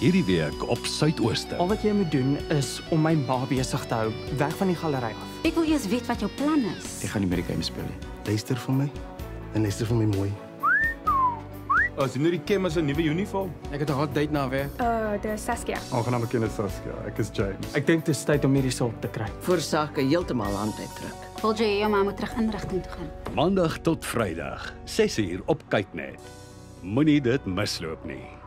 hierdie week op Suidooste. Al wat jy moet doen is om my ma besig te hou, weg van die galery af. Ek wil eers weet wat jou plan is. Ek gaan nie meer die game speel nie. Luister vir my. En luister vir my mooi. As jy nou die kem as 'n nuwe uniform. Ek het 'n hot date na weer. Uh, dis Saskia. Aangenaam kennis Saskia. Ek is James. Ek dink dit is tyd om hierdie sop te kry. Voorsake heeltemal hand uitdruk. Wil jy jou ma moet terug inrigting toe gaan? Maandag tot Vrydag, 6uur op Kyknet. Moenie dit misloop nie.